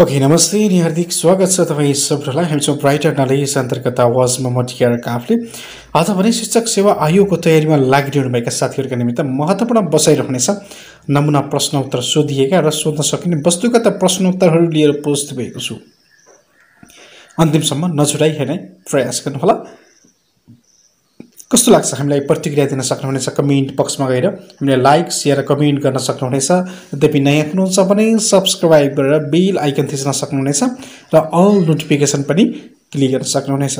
Okay नमस्ते अनि हार्दिक स्वागत छ तपाईँ सबैलाई। हामी ब्राइटर नलेज अन्तर्गत आवाजमा म टिआर काफले। आज भने शिक्षक सेवा आयोगको तयारीमा लागिरहनुभएका साथीहरूका निमित्त महत्त्वपूर्ण बसाइरहनेछ नमुना प्रश्न उत्तर सोधिएका र सोध्न सकिने वस्तुगत प्रश्न उत्तरहरू लिएर पोस्ट भएको छु। अन्तिमसम्म नछुटाइ हेर्ने प्रयास गर्नुहोला। कस्तो लाग्छ? हामीलाई प्रतिक्रिया दिन सक्नुहुनेछ? कमेन्ट बक्समा गएर हामीले लाइक सेयर कमेन्ट गर्न सक्नुहुनेछ। यद्यपि नयाँ हुनुहुन्छ भने सब्सक्राइब गरेर बेल आइकन थिच्न सक्नुहुनेछ र अल नोटिफिकेसन पनि क्लिक गर्न सक्नुहुनेछ।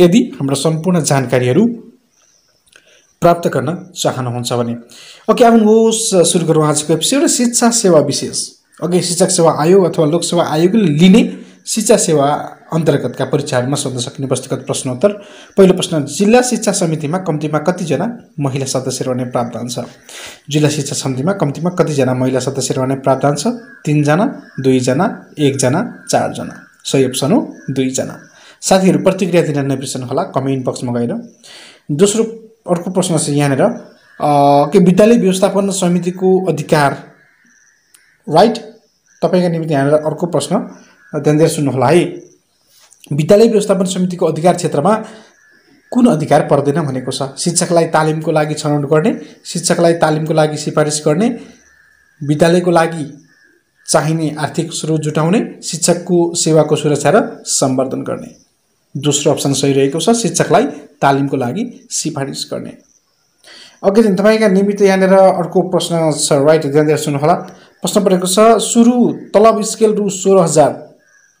यदि हाम्रो सम्पूर्ण जानकारीहरू प्राप्त गर्न चाहनुहुन्छ भने। ओके आउनुहोस् सुरु गरौँ आजको एपिसोड शिक्षा सेवा विशेष। अघि शिक्षक सेवा आयोग अथवा लोकसेवा आयोगले लिने शिक्षा सेवा अन्तर्गतका परीक्षाहरूमा सोध्न सकिने वस्तुगत प्रश्नोत्तर। पहिलो प्रश्न जिल्ला शिक्षा समितिमा कम्तीमा कतिजना महिला सदस्यहरू रहने प्रावधान छ जिल्ला शिक्षा समितिमा कम्तीमा कतिजना महिला सदस्यहरू रहने प्रावधान छ तिनजना दुईजना एकजना चारजना। सही अप्सन हो दुईजना। साथीहरू प्रतिक्रिया दिन नबिर्सनु होला कमेन्ट बक्समा गएर। दोस्रो अर्को प्रश्न छ यहाँनिर के विद्यालय व्यवस्थापन समितिको अधिकार राइट तपाईँका निम्ति यहाँनिर अर्को प्रश्न ध्यान दिएर सुन्नुहोला है। विद्यालय व्यवस्थापन समितिको अधिकार क्षेत्रमा कुन अधिकार पर्दैन भनेको छ? शिक्षकलाई तालिमको लागि छनौट गर्ने शिक्षकलाई तालिमको लागि सिफारिस गर्ने विद्यालयको लागि चाहिने आर्थिक स्रोत जुटाउने शिक्षकको सेवाको सुरक्षा र सम्वर्धन गर्ने। दोस्रो अप्सन सही रहेको छ शिक्षकलाई तालिमको लागि सिफारिस गर्ने। अघि दिन तपाईँका निमित्त यहाँनिर अर्को प्रश्न छ राइट ध्यान दिएर सुन्नुहोला। प्रश्न परेको छ सुरु तलब स्केल रु सोह्र हजार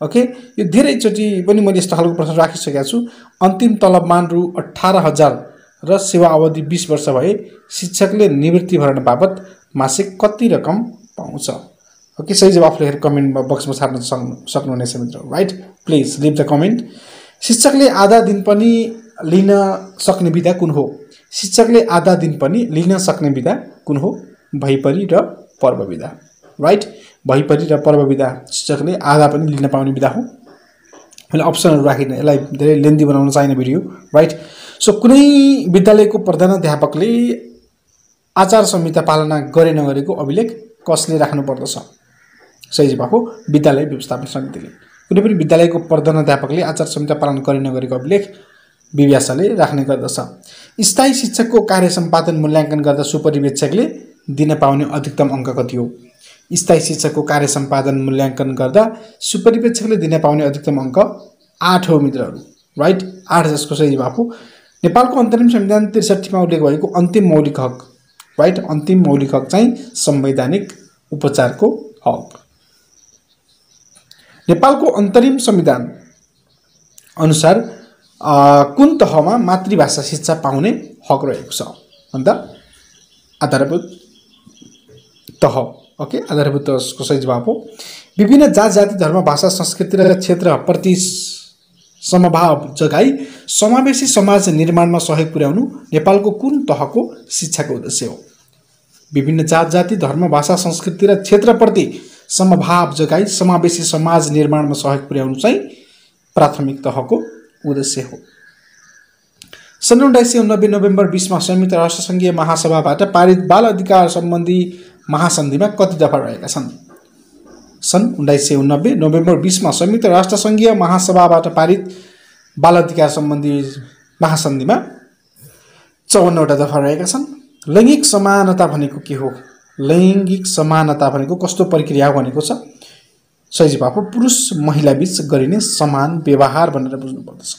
ओके यो धेरैचोटि पनि मैले यस्तो खालको प्रश्न राखिसकेको छु। अन्तिम तलबमान रु अठार हजार र सेवा अवधि बिस वर्ष भए शिक्षकले निवृत्ति भरण बापत मासिक कति रकम पाउँछ? ओके सही जवाफ लेखेर कमेन्ट बक्समा छाड्न सक्नु सक्नुहुनेछ मित्र। Right please leave the comment शिक्षकले आधा दिन पनि लिन सक्ने विधा कुन हो? शिक्षकले आधा दिन पनि लिन सक्ने विधा कुन हो? भैपरी र पर्व विधा। राइट भइपरि र पर्व शिक्षकले आधा पनि लिन पाउने विधा हो। मैले अप्सनहरू राखिनँ यसलाई धेरै लेन्दी बनाउन चाहिने भिडियो राइट सो कुनै विद्यालयको प्रधानाध्यापकले आचार संहिता पालना गरे नगरेको अभिलेख कसले राख्नु पर्दछ? सही जवाब हो विद्यालय व्यवस्थापन समितिले। कुनै पनि विद्यालयको प्रधानाध्यापकले आचार संहिता पालन गरे नगरेको अभिलेख विव्यासले राख्ने गर्दछ। स्थायी शिक्षकको कार्य सम्पादन मूल्याङ्कन गर्दा सुपरिवेक्षकले दिन पाउने अधिकतम अङ्क कति हो? स्थायी शिक्षकको कार्य सम्पादन मूल्याङ्कन गर्दा सुपरिवेक्षकले दिन पाउने अधिकतम अङ्क आठ हो मित्रहरू। राइट आठ जसको सही जवाब हो नेपालको अन्तरिम संविधान त्रिसठीमा उल्लेख भएको अन्तिम मौलिक हक। राइट अन्तिम मौलिक हक चाहिँ संवैधानिक उपचारको हक। नेपालको अन्तरिम संविधान अनुसार कुन तहमा मातृभाषा शिक्षा पाउने हक रहेको छ? अन्त आधारभूत तह। ओके आधारभूत सही जवाब हो। विभिन्न जात जाति धर्म भाषा संस्कृति र क्षेत्रप्रति समभाव जगाई समावेशी समाज निर्माणमा सहयोग पुर्याउनु नेपालको कुन तहको शिक्षाको उद्देश्य हो? विभिन्न जात जाति धर्म भाषा संस्कृति र क्षेत्रप्रति समभाव जगाई समावेशी समाज निर्माणमा सहयोग पुर्याउनु चाहिँ प्राथमिक तहको उद्देश्य हो। सन् उन्नाइस सय उन्नब्बे नोभेम्बर बिसमा संयुक्त राष्ट्रसङ्घीय महासभाबाट पारित बाल अधिकार सम्बन्धी महासन्धिमा कति दफा रहेका छन्? सन् उन्नाइस सय उन्नब्बे नोभेम्बर बिसमा संयुक्त राष्ट्रसङ्घीय महासभाबाट पारित बाल अधिकार सम्बन्धी महासन्धिमा चौवन्नवटा दफा रहेका छन्। लैङ्गिक समानता भनेको के हो? लैङ्गिक समानता भनेको कस्तो प्रक्रिया भनेको छ? सही जवाब हो पुरुष महिला बिच गरिने समान व्यवहार भनेर बुझ्नुपर्दछ।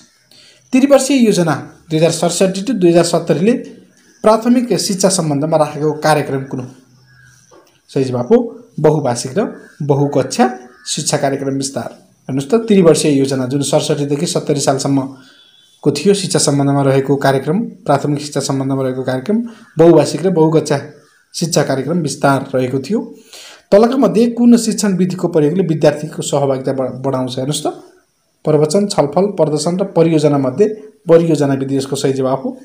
त्रिवर्षीय योजना दुई हजार सडसठी टु दुई हजार सत्तरीले प्राथमिक शिक्षा सम्बन्धमा राखेको कार्यक्रम कुन हो? सही जवाब हो बहुभाषिक र बहुकक्षा शिक्षा कार्यक्रम विस्तार। हेर्नुहोस् त त्रिवर्षीय योजना जुन सडसठीदेखि सत्तरी सालसम्मको थियो शिक्षा सम्बन्धमा रहेको कार्यक्रम प्राथमिक शिक्षा सम्बन्धमा रहेको कार्यक्रम बहुभाषिक र बहुकक्षा शिक्षा कार्यक्रम विस्तार रहेको थियो। तलका मध्ये कुन शिक्षण विधिको प्रयोगले विद्यार्थीको सहभागिता बढाउँछ? हेर्नुहोस् त प्रवचन छलफल प्रदर्शन र परियोजना मध्ये परियोजना विधि यसको सही जवाब हो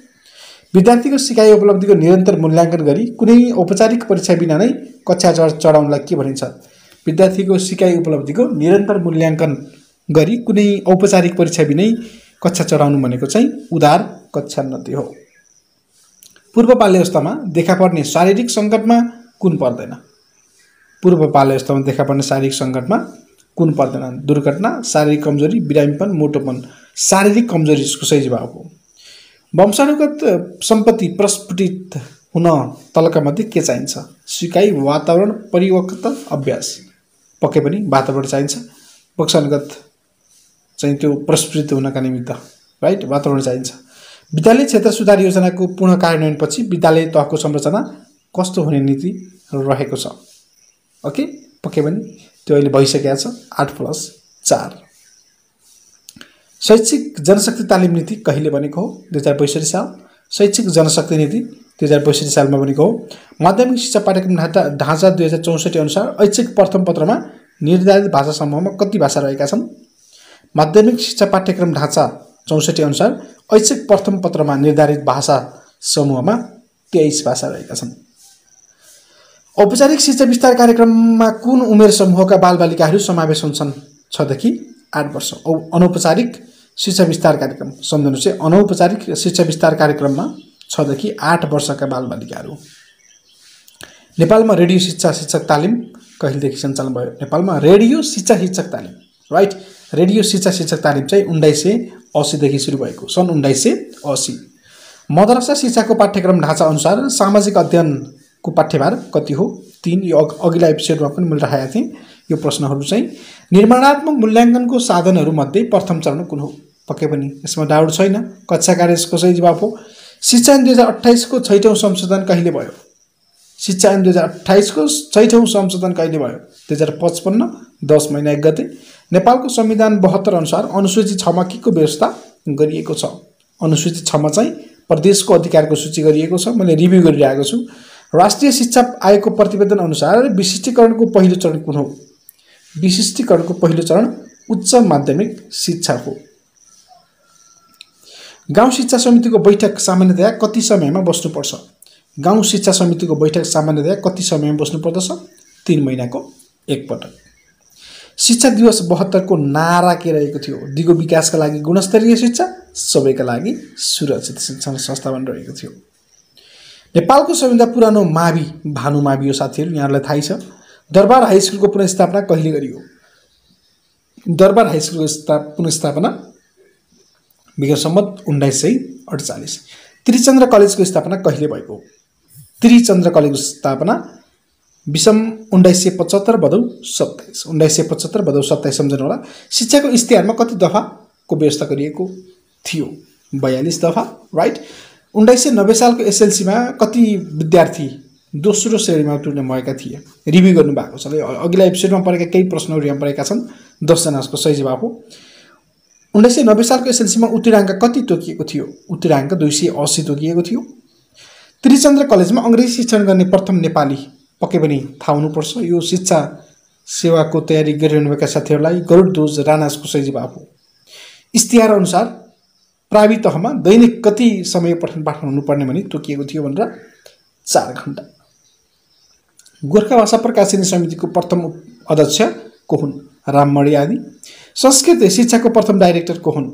विद्यार्थीको सिकाइ उपलब्धिको निरन्तर मूल्याङ्कन गरी कुनै औपचारिक परीक्षा बिना नै कक्षा चढ चढाउनलाई के भनिन्छ? विद्यार्थीको सिकाइ उपलब्धिको निरन्तर मूल्याङ्कन गरी कुनै औपचारिक परीक्षा बिनै कक्षा चढाउनु भनेको चाहिँ उदार कक्षान्नति हो। पूर्व बाल्य अवस्थामा देखा पर्ने शारीरिक सङ्कटमा कुन पर्दैन? पूर्व बाल अवस्थामा देखा पर्ने शारीरिक सङ्कटमा कुन पर्दैन? दुर्घटना शारीरिक कमजोरी बिरामीपन मोटोपन शारीरिक कमजोरी यसको सही जवाब हो। वंशानुगत सम्पत्ति प्रस्फुटित हुन तलका मध्ये के चाहिन्छ? सिकाइ वातावरण परिवक्ता अभ्यास। पक्कै पनि वातावरण चाहिन्छ। वंशानुगत चाहिँ त्यो प्रस्फुटित हुनका निमित्त राइट वातावरण चाहिन्छ। विद्यालय क्षेत्र सुधार योजनाको पुनः कार्यान्वयनपछि विद्यालय तहको संरचना कस्तो हुने नीति रहेको छ? ओके? पक्कै पनि त्यो अहिले भइसकेको छ। आठ प्लस चार। शैक्षिक जनशक्ति तालिम नीति कहिले बनेको हो? दुई हजार बैसठी साल। शैक्षिक जनशक्ति नीति दुई हजार बैसठी सालमा बनेको हो। माध्यमिक शिक्षा पाठ्यक्रम ढाँचा ढाँचा दुई हजार चौसठी अनुसार ऐच्छिक प्रथम पत्रमा निर्धारित भाषा समूहमा कति भाषा रहेका छन्? माध्यमिक शिक्षा पाठ्यक्रम ढाँचा चौसठी अनुसार ऐच्छिक प्रथम पत्रमा निर्धारित भाषा समूहमा तेइस भाषा रहेका छन्। औपचारिक शिक्षा विस्तार कार्यक्रममा कुन उमेर समूहका बालबालिकाहरू समावेश हुन्छन्? छदेखि आठ वर्ष। औ अनौपचारिक शिक्षा विस्तार कार्यक्रम। सम्झनु चाहिँ अनौपचारिक शिक्षा विस्तार कार्यक्रममा छदेखि आठ वर्षका बालबालिकाहरू। नेपालमा रेडियो शिक्षा शिक्षक तालिम कहिलेदेखि सञ्चालन भयो? नेपालमा रेडियो शिक्षा शिक्षक तालिम राइट रेडियो शिक्षा शिक्षक तालिम चाहिँ उन्नाइस सय असीदेखि सुरु भएको सन् उन्नाइस सय असी मद्रासा शिक्षाको पाठ्यक्रम ढाँचा अनुसार सामाजिक अध्ययनको पाठ्यभार कति हो? तिन यो अघिल्ला एपिसोडमा पनि मैले राखेका थिएँ। यो प्रश्नहरू चाहिँ निर्माणात्मक मूल्याङ्कनको साधनहरूमध्ये प्रथम चरण कुन हो? पक्कै पनि यसमा डाउट छैन। कक्षा कार्य यसको सही जवाब हो। शिक्षा दुई हजार अठाइसको छैटौँ संशोधन कहिले भयो? शिक्षा ऐन दुई हजार अठाइसको छैटौँ संशोधन कहिले भयो? दुई हजार पचपन्न दस महिना एक गते। नेपालको संविधान बहत्तर अनुसार अनुसूची छमा के को व्यवस्था गरिएको छ? अनुसूची छमा चाहिँ प्रदेशको अधिकारको सूची गरिएको छ। मैले रिभ्यू गरिरहेको छु। राष्ट्रिय शिक्षा आयोगको प्रतिवेदन अनुसार विशिष्टीकरणको पहिलो चरण कुन हो? विशिष्टीकरणको पहिलो चरण उच्च माध्यमिक शिक्षा हो गाउँ शिक्षा समितिको बैठक सामान्यतया कति समयमा बस्नुपर्छ? गाउँ शिक्षा समितिको बैठक सामान्यतया कति समयमा बस्नुपर्दछ? तिन महिनाको एकपटक। शिक्षा दिवस बहत्तरको नारा के रहेको थियो? दिगो विकासका लागि गुणस्तरीय शिक्षा सबैका लागि सुरक्षित शिक्षण संस्थापन रहेको थियो। नेपालको सबैभन्दा पुरानो मावि भानु मावि हो साथीहरू यहाँहरूलाई थाहै छ। दरबार हाई स्कुलको पुनस्थापना कहिले गरियो? दरबार हाई स्कुलको स्था पुनस्थापना विगत सम्मत उन्नाइस सय अडचालिस त्रिचन्द्र कलेजको स्थापना कहिले भएको? त्रिचन्द्र कलेजको स्थापना विषम उन्नाइस सय पचहत्तर भदौ सत्ताइस। उन्नाइस सय पचहत्तर भदौ सत्ताइस सम्झनु होला। शिक्षाको इस्तिहारमा कति दफाको व्यवस्था गरिएको थियो? बयालिस दफा राइट उन्नाइस सय नब्बे सालको एसएलसीमा कति विद्यार्थी दोस्रो श्रेणीमा उत्तीर्ण भएका थिए। रिभ्यू गर्नुभएको छ। अघिल्ला एपिसोडमा परेका केही प्रश्नहरू यहाँ परेका छन्। दसजनाको सही जवाब हो। उन्नाइस सय नब्बे सालको एसएलसीमा उत्तीर्णाङ्क कति तोकिएको थियो? उत्तीर्णाङ्क दुई सय असी तोकिएको थियो। त्रिचन्द्र कलेजमा अङ्ग्रेजी शिक्षण गर्ने प्रथम नेपाली। पक्कै पनि थाहा हुनुपर्छ। यो शिक्षा सेवाको तयारी गरिरहनुभएका साथीहरूलाई गरुड ध्वज राणासको सही जवाब हो। इस्तिहार अनुसार प्रावि तहमा दैनिक कति समय पठन पाठन हुनुपर्ने भने तोकिएको थियो भनेर चार घन्टा गोर्खा भाषा प्रकाशिनी समितिको प्रथम अध्यक्ष को हुन्? राममणि आदि। संस्कृत शिक्षाको प्रथम डाइरेक्टर को हुन्?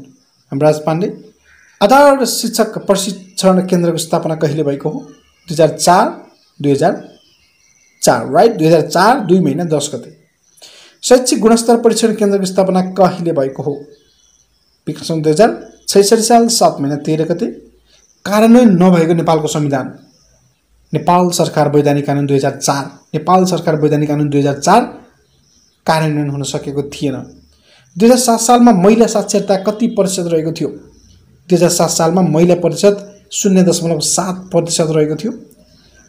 हेमराज पाण्डे। आधार शिक्षक प्रशिक्षण केन्द्रको स्थापना कहिले भएको हो? दुई हजार चार दुई हजार चार राइट दुई हजार चार दुई महिना दस गते। शैक्षिक गुणस्तर परीक्षण केन्द्रको स्थापना कहिले भएको हो? विक्रम दुई हजार छैसठी साल सात महिना तेह्र गते। कार्यान्वयन नभएको नेपालको संविधान। नेपाल सरकार वैधानिक कानुन दुई हजार चार नेपाल सरकार वैधानिक कानुन दुई हजार चार कार्यान्वयन हुन सकेको थिएन। दुई हजार सात सालमा महिला साक्षरता कति प्रतिशत रहेको थियो? दुई हजार सात सालमा महिला प्रतिशत शून्य दशमलव सात प्रतिशत रहेको थियो।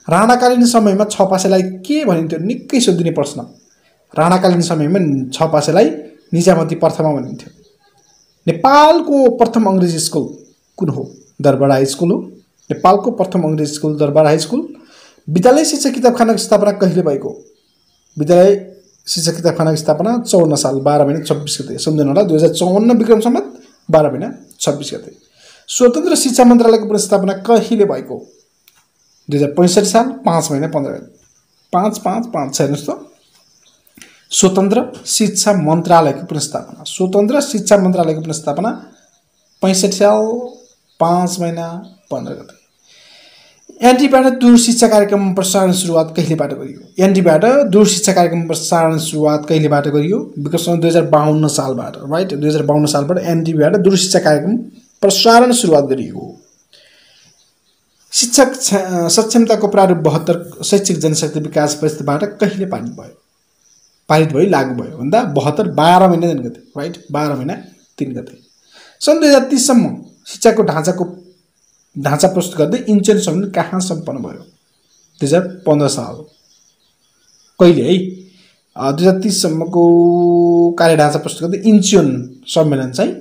राणाकालीन समयमा छ पासेलाई के भनिन्थ्यो? निकै सोधिने प्रश्न। राणाकालीन समयमा छ पासेलाई निजामती प्रथमा भनिन्थ्यो। नेपालको प्रथम अङ्ग्रेजी स्कुल कुन हो? दरबार हाई स्कुल हो। नेपालको प्रथम अङ्ग्रेजी स्कुल दरबार हाई स्कुल। विद्यालय शिक्षा किताबखानाको स्थापना कहिले भएको? विद्यालय शिक्षा किताबखानाको स्थापना चौन्न साल बाह्र महिना छब्बिस गते। सम्झनु होला दुई हजार चौवन्न विक्रमसम्म बाह्र महिना छब्बिस गते। स्वतन्त्र शिक्षा मन्त्रालयको पुनस्थापना कहिले भएको? दुई हजार पैँसठी साल पाँच महिना पन्ध्र पाँच पाँच पाँच छ हेर्नुहोस् त स्वतन्त्र शिक्षा मन्त्रालयको पुनस्थापना स्वतन्त्र शिक्षा मन्त्रालयको पुनस्थापना पैँसठी साल पाँच महिना पन्ध्र गते। एनडीबाट दूर शिक्षा कार्यक्रम प्रसारण सुरुवात कहिलेबाट गरियो? एनडीबाट दूर शिक्षा कार्यक्रम प्रसारण सुरुवात कहिलेबाट गरियो? सन् दुई हजार बाहन्न सालबाट राइट दुई हजार बाहन्न सालबाट एनडीबाट दूर शिक्षा कार्यक्रम प्रसारण सुरुवात गरियो। शिक्षक सक्षमताको प्रारूप बहत्तर शैक्षिक जनशक्ति विकास परिषदबाट कहिले पारित भयो? पारित भयो लागू भयो। भन्दा बहत्तर बाह्र महिना तिन गते राइट बाह्र महिना तिन गते। सन् दुई हजार तिससम्म शिक्षाको ढाँचाको ढाँचा प्रस्तुत गर्दै इन्चन सम्मेलन कहाँ सम्पन्न भयो? दुई हजार पन्ध्र साल। कहिले है? दुई हजार तिससम्मको कार्य ढाँचा प्रस्तुत गर्दै इन्चियन सम्मेलन चाहिँ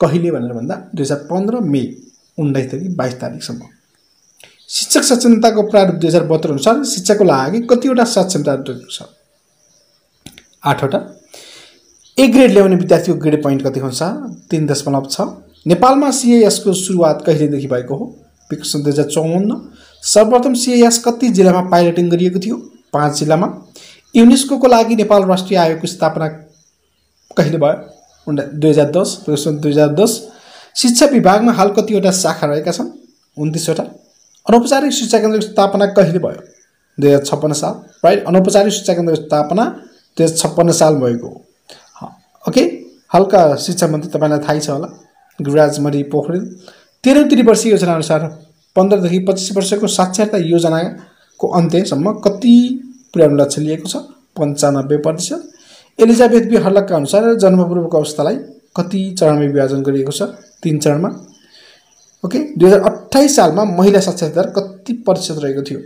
कहिले भनेर भन्दा दुई हजार पन्ध्र मे उन्नाइसदेखि बाइस तारिकसम्म। शिक्षक सक्षमताको प्रारूप दुई हजार बहत्तर अनुसार शिक्षाको लागि कतिवटा सक्षमता छ? आठवटा। ए ग्रेड ल्याउने विद्यार्थीको ग्रेड पोइन्ट कति हुन्छ? तिन दशमलव छ। नेपालमा सिएएसको सुरुवात कहिलेदेखि भएको हो? विकसन दुई हजार चौवन्न सर्वप्रथम सिएएस कति जिल्लामा पाइलटिङ गरिएको थियो? पाँच जिल्लामा। युनेस्को लागि नेपाल राष्ट्रिय आयोगको स्थापना कहिले भयो? उन्ना दुई हजार दस दुई हजार दस। शिक्षा विभागमा हाल कतिवटा शाखा रहेका छन्? उन्तिसवटा। अनौपचारिक शिक्षा केन्द्रको स्थापना कहिले भयो? दुई हजार छप्पन्न साल। राइट अनौपचारिक शिक्षा केन्द्रको स्थापना दुई हजार छप्पन्न साल भएको हो ओके? हल्का शिक्षा मन्त्री तपाईँलाई थाहै छ होला। गुरुराज मरी पोखरेल। तेह्र त्रिवर्षीय योजनाअनुसार पन्ध्रदेखि पच्चिस वर्षको साक्षरता योजनाको अन्त्यसम्म कति पुर्याउनु लक्ष्य लिएको छ? पन्चानब्बे प्रतिशत। एलिजाबेथ बी हर्लकका अनुसार जन्मपूर्वको अवस्थालाई कति चरणमा विभाजन गरिएको छ? तिन चरणमा। ओके दुई हजार अठाइस सालमा महिला साक्षरता दर कति प्रतिशत रहेको थियो?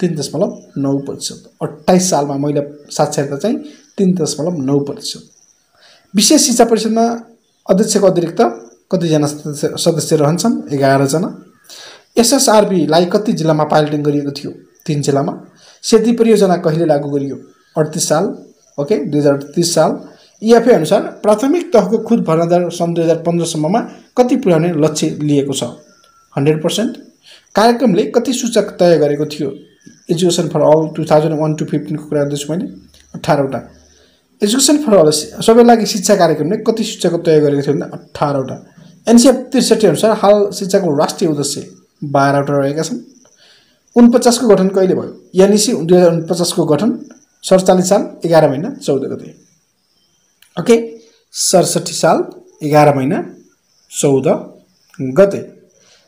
तिन दशमलव नौ प्रतिशत। अठाइस सालमा महिला साक्षरता चाहिँ तिन दशमलव नौ प्रतिशत। विशेष शिक्षा परिषदमा अध्यक्षको अतिरिक्त कतिजना सदस्य रहन्छन् एघारजना एसएसआरबीलाई कति जिल्लामा पाइलटिङ गरिएको थियो? तिन जिल्लामा। सेती परियोजना कहिले लागू गरियो? अडतिस साल ओके दुई हजार अडतिस साल। इएफए अनुसार प्राथमिक तहको खुद भर्नादार सन् दुई हजार पन्ध्रसम्ममा कति पुर्याउने लक्ष्य लिएको छ? Hundred percent. कार्यक्रमले कति सूचक तय गरेको थियो? Education for all two thousand one to फिफ्टिनको कुरा गर्दैछु मैले। अठारवटा। एजुकेसन फर अल सबैलाई लागि शिक्षा कार्यक्रमले कति सूचक तय गरेको थियो भन्दा अठारवटा। एनसिएफ त्रिसठी अनुसार हाल शिक्षाको राष्ट्रिय उद्देश्य बाह्रवटा रहेका छन्। उनपचासको गठन कहिले भयो? एनइसी दुई हजार उनपचासको गठन सडचालिस साल एघार महिना चौध गते। ओके सडसठी साल एघार महिना चौध गते।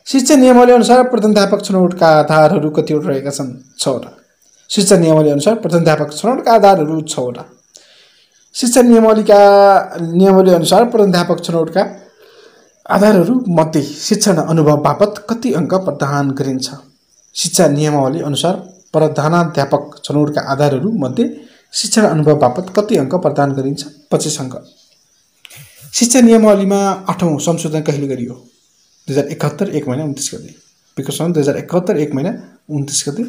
शिक्षा नियमावली अनुसार प्रधानध्यापक छनौटका आधारहरू कतिवटा रहेका छन्? छवटा। शिक्षा नियमावली अनुसार प्रधानध्यापक छनौटका आधारहरू छवटा। शिक्षा नियमावलीका नियमावली अनुसार प्रधानध्यापक छनौटका आधारहरू मध्ये शिक्षण अनुभव बापत कति अङ्क प्रदान गरिन्छ? शिक्षा नियमावली अनुसार प्रधानाध्यापक छनौटका आधारहरू मध्ये शिक्षण अनुभव बापत कति अङ्क प्रदान गरिन्छ? पच्चिस अङ्क। शिक्षा नियमावलीमा आठौँ संशोधन कहिले गरियो? दुई हजार एकहत्तर एक महिना उन्तिस गते। विकसन दुई हजार एकहत्तर एक महिना उन्तिस गते।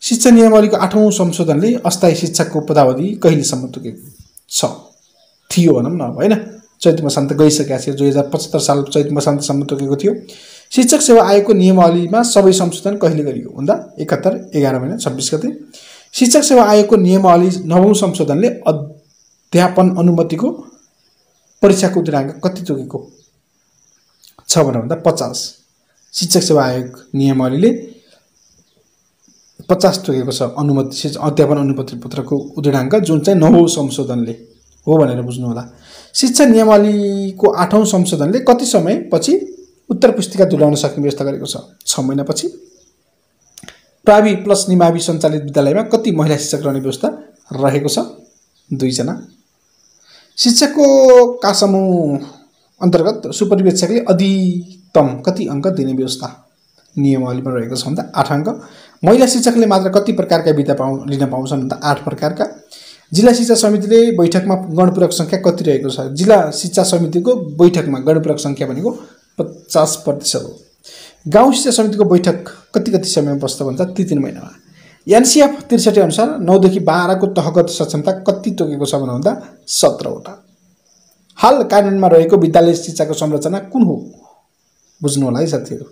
शिक्षा नियमावलीको आठौँ संशोधनले अस्थायी शिक्षाको पदावधि कहिलेसम्म तोकेको छ? थियो भनौँ न अब होइन? चैत मसान्त गइसकेका थियो दुई हजार पचहत्तर साल चैत मसान्तसम्म तोकेको थियो। शिक्षक सेवा आयोगको नियमावलीमा सबै संशोधन कहिले गरियो? भन्दा एकहत्तर एघार महिना छब्बिस गते। शिक्षक सेवा आयोगको नियमावली नवौँ संशोधनले अध्यापन अनुमतिको परीक्षाको दिनाङ्क कति तोकेको? छ भनेर भन्दा पचास। शिक्षक सेवा आयोग नियमावलीले पचास तोकेको छ अनुमति अध्यापन अनुमति पत्रको उदिनाङ्क जुन चाहिँ नवौँ संशोधनले हो भनेर बुझ्नु होला शिक्षा नियमावलीको आठौँ संशोधनले कति समयपछि उत्तर पुस्तिका तुल्याउन सक्ने व्यवस्था गरेको छ? छ महिनापछि। प्रावि प्लस निमावि सञ्चालित विद्यालयमा कति महिला शिक्षक रहने व्यवस्था रहेको छ? दुईजना। शिक्षकको का समूह अन्तर्गत सुपरिवेक्षकले अधिकतम कति अङ्क दिने व्यवस्था नियमावलीमा रहेको छ भन्दा आठ अङ्क। महिला शिक्षकले मात्र कति प्रकारका विद्या पाउ लिन पाउँछन् भन्दा आठ प्रकारका। जिल्ला शिक्षा समितिले बैठकमा गणपूरक सङ्ख्या कति रहेको छ? जिल्ला शिक्षा समितिको बैठकमा गणपूरक सङ्ख्या भनेको पचास प्रतिशत हो। गाउँ शिक्षा समितिको बैठक कति कति समयमा बस्छ भन्छ? ती तिन महिनामा। एनसिएफ त्रिसठी अनुसार नौदेखि बाह्रको तहगत सक्षमता कति तोकेको छ भन्दा सत्रवटा। हाल कानुनमा रहेको विद्यालय शिक्षाको संरचना कुन हो? बुझ्नु होला है साथीहरू।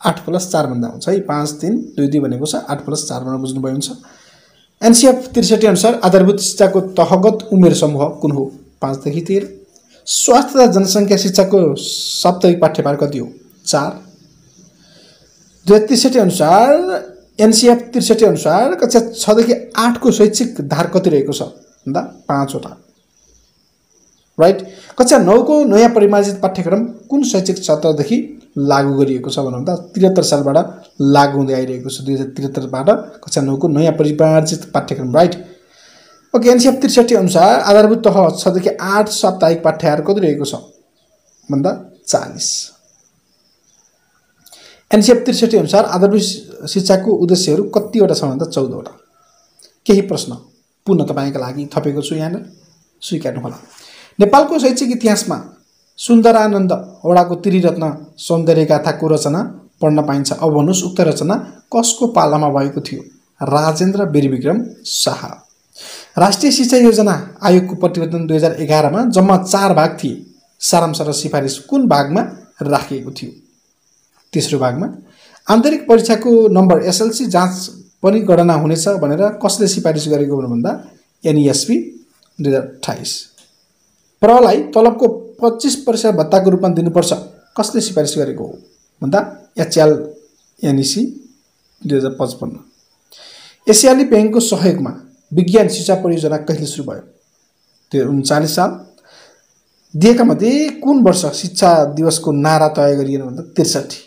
आठ प्लस चारभन्दा हुन्छ है? पाँच तिन दुई दुई भनेको छ। आठ प्लस चारभन्दा बुझ्नुभयो हुन्छ। एनसिएफ त्रिसठी अनुसार आधारभूत शिक्षाको तहगत उमेर समूह कुन हो? पाँचदेखि तेह्र स्वास्थ्य तथा जनसङ्ख्या शिक्षाको साप्ताहिक पाठ्यभार कति हो? चार। दुई हजार त्रिसठी अनुसार एनसिएफ त्रिसठी अनुसार कक्षा छदेखि आठको शैक्षिक धार कति रहेको छ? भन्दा पाँचवटा। राइट? कक्षा नौको नयाँ परिमार्जित पाठ्यक्रम कुन शैक्षिक सत्रदेखि लागू गरिएको छ भन्दा त्रिहत्तर सालबाट लागू हुँदै आइरहेको छ दुई हजार त्रिहत्तरबाट कक्षा नौको नयाँ परिमार्जित पाठ्यक्रम राइट? ओके एनसिएफ त्रिसठी अनुसार आधारभूत तह छदेखि आठ साप्ताहिक पाठ्यहार कति रहेको छ? भन्दा चालिस। एनसिएफ त्रिसठी अनुसार आधारभूत शिक्षाको उद्देश्यहरू कतिवटा छ भन्दा चौधवटा। केही प्रश्न पुनः तपाईँका लागि थपेको छु यहाँनिर। स्वीकार्नुहोला। नेपालको शैक्षिक इतिहासमा सुन्दरानन्द वडाको त्रिरत्न सौन्दर्य गाथाको रचना पढ्न पाइन्छ। अब भन्नुहोस् उक्त रचना कसको पालामा भएको थियो? राजेन्द्र वीरविक्रम शाह। राष्ट्रिय शिक्षा योजना आयोगको प्रतिवेदन दुई हजार एघारमा जम्मा चार भाग थिए। सारांश र सिफारिस कुन भागमा राखिएको थियो? तेस्रो भागमा आन्तरिक परीक्षाको नम्बर एसएलसी जाँच पनि गणना हुनेछ भनेर कसले सिफारिस गरेको भन्दा एनइएसपी दुई हजार अठाइस। प्रलाई तलबको पच्चिस प्रतिशत भत्ताको रूपमा दिनुपर्छ। कसले सिफारिस गरेको हो? भन्दा एचएल एनइसी दुई हजार पचपन्न। एसियाली ब्याङ्कको सहयोगमा विज्ञान शिक्षा परियोजना कहिले सुरु भयो? दुई हजार उन्चालिस साल। दिएका मध्ये कुन वर्ष शिक्षा दिवसको नारा तय गरिएन भन्दा त्रिसठी।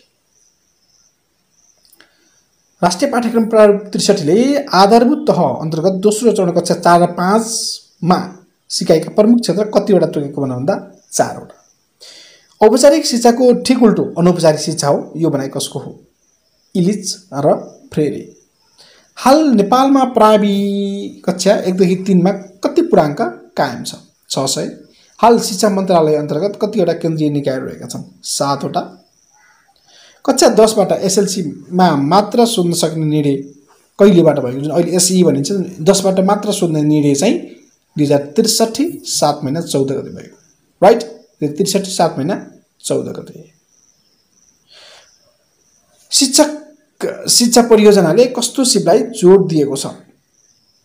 राष्ट्रिय पाठ्यक्रम प्रारूप त्रिसठीले आधारभूत तह अन्तर्गत दोस्रो चरण कक्षा चार र पाँचमा सिकाइका प्रमुख क्षेत्र कतिवटा तोकेको भन्दा चारवटा औपचारिक शिक्षाको ठिक उल्टो अनौपचारिक शिक्षा हो यो भनाइ कसको हो? इलिच र फ्रेरे। हाल नेपालमा प्रावि कक्षा एकदेखि तिनमा कति पुराङ्क कायम छ? छ सय। हाल शिक्षा मन्त्रालय अन्तर्गत कतिवटा केन्द्रीय निकायहरू रहेका छन्? सातवटा कक्षा दसबाट एसएलसीमा मात्र सोध्न सक्ने निर्णय कहिलेबाट भएको जुन अहिले एसई भनिन्छ दसबाट मात्र सोध्ने निर्णय चाहिँ दुई हजार त्रिसठी सात महिना चौध गते भएको। राइट त्रिसठी सात महिना चौध गते शिक्षक शिक्षा परियोजनाले कस्तो सिपलाई जोड दिएको छ?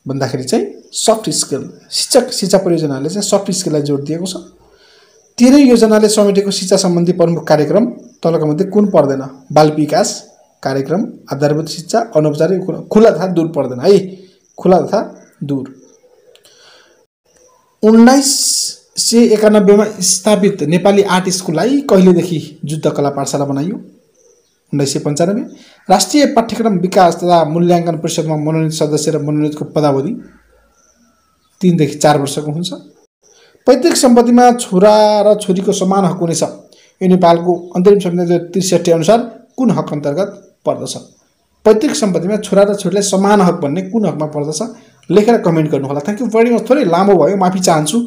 भन्दाखेरि चाहिँ सफ्ट स्किल शिक्षक शिक्षा परियोजनाले चाहिँ सफ्ट स्किललाई जोड दिएको छ। तेह्रै योजनाले समेटेको शिक्षा सम्बन्धी प्रमुख कार्यक्रम तलका मध्ये कुन पर्दैन? बाल विकास कार्यक्रम आधारभूत शिक्षा अनौपचारिक खुला तथा दूर पर्दैन है। खुला तथा दूर। उन्नाइस सय एकानब्बेमा स्थापित नेपाली आर्ट स्कुललाई कहिलेदेखि युद्धकला पाठशाला बनाइयो? उन्नाइस सय पन्चानब्बे। राष्ट्रिय पाठ्यक्रम विकास तथा मूल्याङ्कन परिषदमा मनोनित सदस्य र मनोनितको पदावधि तिनदेखि चार वर्षको हुन्छ। पैतृक सम्पत्तिमा छोरा र छोरीको समान हक हुनेछ। यो नेपालको अन्तरिम संविधान त्रिसठी अनुसार कुन हक अन्तर्गत पर्दछ? पैतृक सम्पत्तिमा छोरा र छोरीलाई समान हक भन्ने कुन हकमा पर्दछ? लेखेर कमेन्ट गर्नुहोला। Thank you very much. थोरै लामो भयो। माफी चाहन्छु।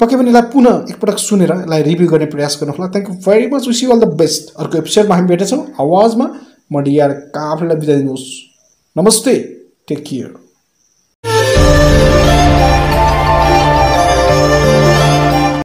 पक्कै पनि यसलाई पुनः एकपटक सुनेर यसलाई रिभ्यू गर्ने प्रयास गर्नुहोला। Thank you very much wish you all the best अर्को एपिसोडमा हामी भेटेछौँ आवाजमा म डिआर काफलाई बिदा दिनुहोस्। नमस्ते। Take care